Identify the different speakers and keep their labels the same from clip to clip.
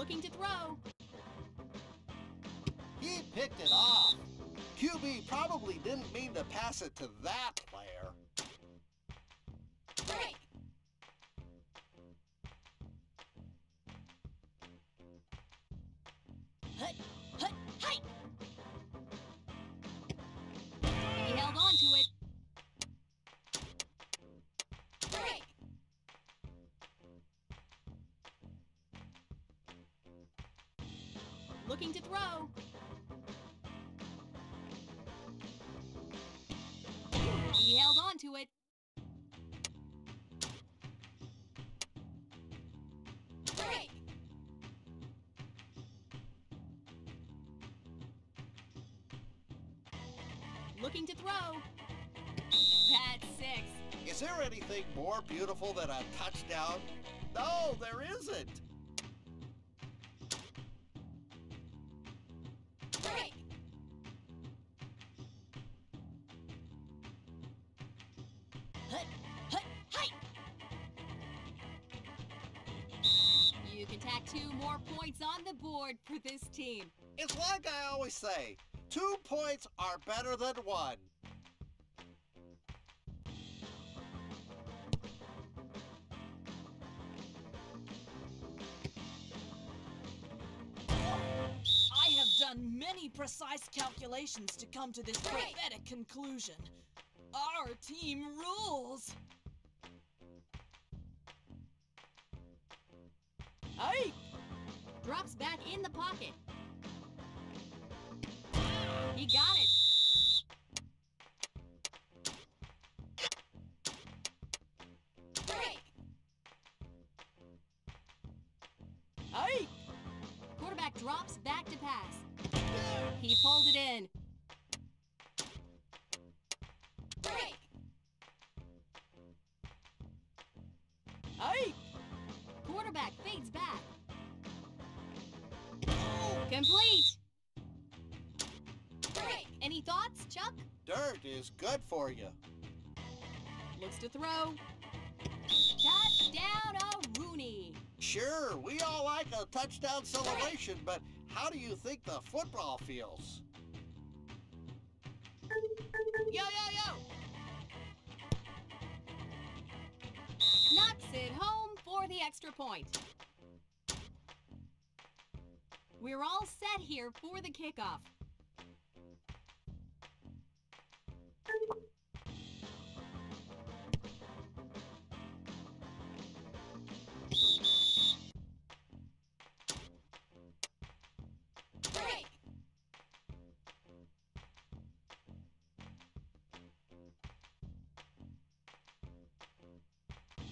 Speaker 1: Looking to throw.
Speaker 2: He picked it off. QB probably didn't mean to pass it to that player.
Speaker 1: Break. Hut, hut, hike. Looking to throw. He held on to it. Break. Looking to throw. That's six.
Speaker 2: Is there anything more beautiful than a touchdown? No, there isn't.
Speaker 1: Can tack two more points on the board for this team.
Speaker 2: It's like I always say, two points are better than one.
Speaker 3: I have done many precise calculations to come to this prophetic conclusion. Our team rules. Hey,
Speaker 1: Drops back in the pocket. He got it. Break.
Speaker 3: hey,
Speaker 1: Quarterback drops back to pass. He pulled it in. Break.
Speaker 3: hey,
Speaker 1: Complete. Break. Any thoughts, Chuck?
Speaker 2: Dirt is good for you.
Speaker 1: Looks to throw. Touchdown, a Rooney.
Speaker 2: Sure, we all like a touchdown celebration, but how do you think the football feels?
Speaker 1: Yo, yo, yo! Knocks it home for the extra point. We're all set here for the kickoff.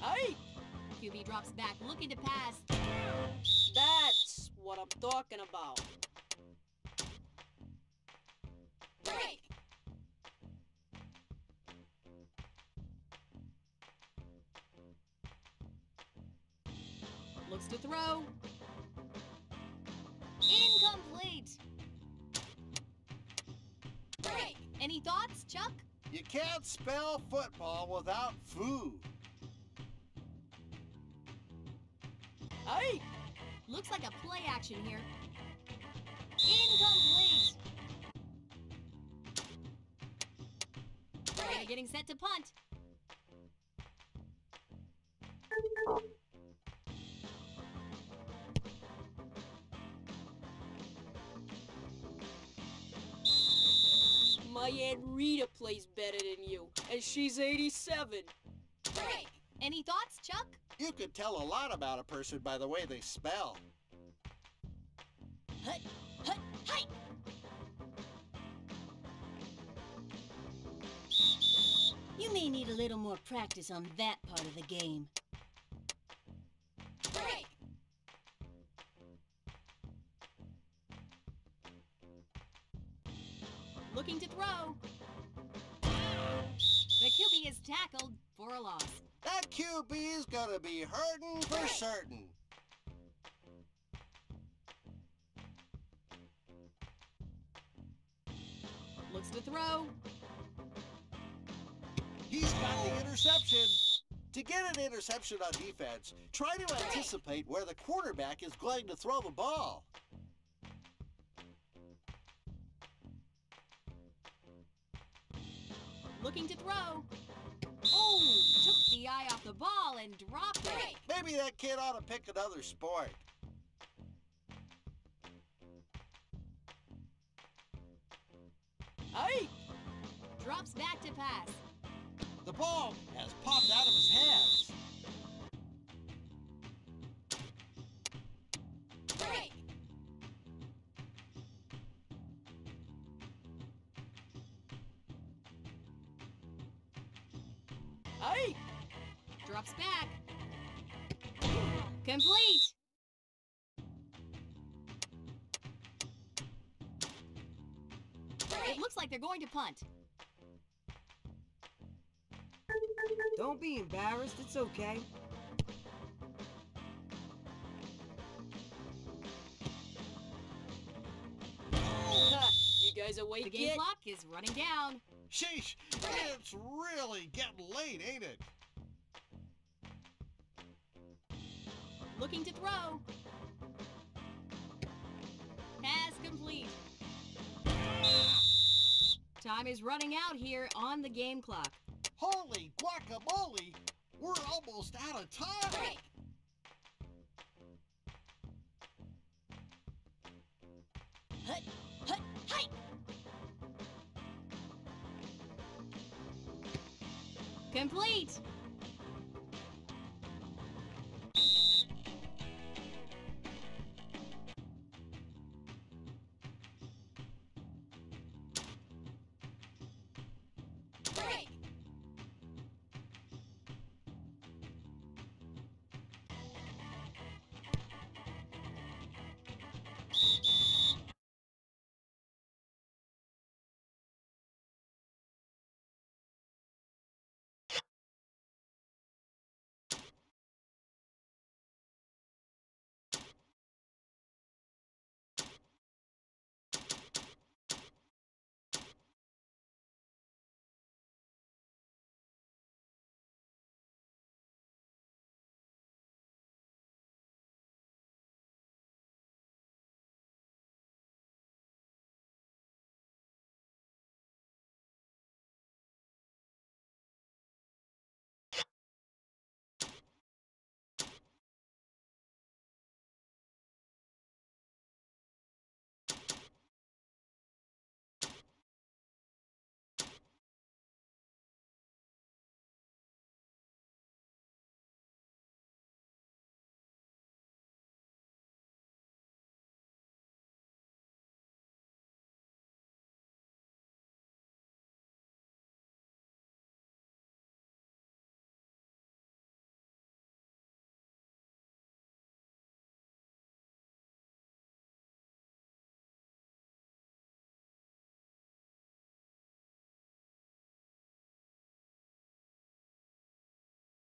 Speaker 3: Hey,
Speaker 1: QB drops back, looking to pass.
Speaker 3: That's what I'm talking about.
Speaker 1: Break. Looks to throw. Incomplete. Break. Any thoughts, Chuck?
Speaker 2: You can't spell football without food.
Speaker 3: Hey,
Speaker 1: Looks like a play action here. Incomplete. They're getting set to punt.
Speaker 3: my Aunt Rita plays better than you, and she's 87.
Speaker 1: Break. Any thoughts, Chuck?
Speaker 2: You could tell a lot about a person by the way they spell.
Speaker 1: Hut, hut, hike.
Speaker 4: You may need a little more practice on that part of the game.
Speaker 1: Break. Looking to throw. The QB is tackled for a loss.
Speaker 2: That QB is gonna be hurting for certain.
Speaker 1: Looks to throw.
Speaker 2: He's got the interception. To get an interception on defense, try to anticipate where the quarterback is going to throw the ball.
Speaker 1: Looking to throw. Oh, took the eye off the ball and dropped it.
Speaker 2: Maybe that kid ought to pick another sport.
Speaker 3: Hey!
Speaker 1: Drops back to pass.
Speaker 2: The ball has popped out of his hands.
Speaker 3: Hey!
Speaker 1: Drops back. Complete. It looks like they're going to punt.
Speaker 5: Don't be embarrassed, it's okay.
Speaker 3: You guys awake
Speaker 1: The game clock is running down.
Speaker 2: Sheesh, it's really getting late, ain't it?
Speaker 1: Looking to throw. Pass complete. Time is running out here on the game clock.
Speaker 2: Holy guacamole! We're almost out of time!
Speaker 3: Hut, hut, complete! Break!